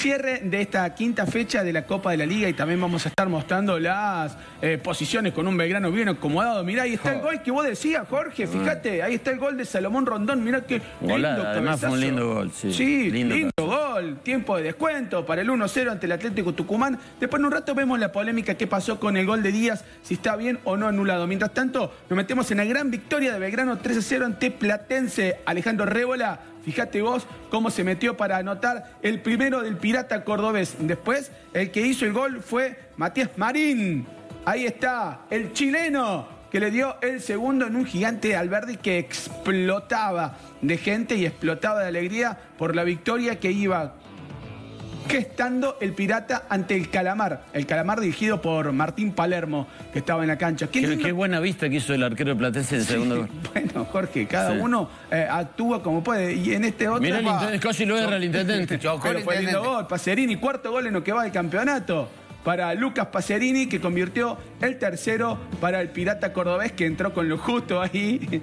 cierre de esta quinta fecha de la Copa de la Liga y también vamos a estar mostrando las eh, posiciones con un Belgrano bien acomodado. Mirá, ahí está el gol que vos decías, Jorge, fíjate, ahí está el gol de Salomón Rondón, mirá qué lindo Golada, además fue un cabezazo. lindo gol, sí. Sí, lindo, Lindo gol, tiempo de descuento para el 1-0 ante el Atlético Tucumán. Después en un rato vemos la polémica que pasó con el gol de Díaz, si está bien o no anulado. Mientras tanto, nos metemos en la gran victoria de Belgrano 3-0 ante Platense. Alejandro Rébola, fíjate vos cómo se metió para anotar el primero del Pirata Cordobés. Después, el que hizo el gol fue Matías Marín. Ahí está, el chileno que le dio el segundo en un gigante Alberdi que explotaba de gente y explotaba de alegría por la victoria que iba gestando el Pirata ante el Calamar. El Calamar dirigido por Martín Palermo, que estaba en la cancha. Qué Qué, lindo- qué buena vista que hizo el arquero de Platense en el segundo gol. Bueno, Jorge, cada Sí. uno eh, actúa como puede. Y en este otro... Mirá el intendente, casi lo erra el intendente. pero fue lindo gol. Pacerini, cuarto gol en lo que va del campeonato. Para Lucas Pacerini, que convirtió el tercero para el Pirata Cordobés, que entró con lo justo ahí.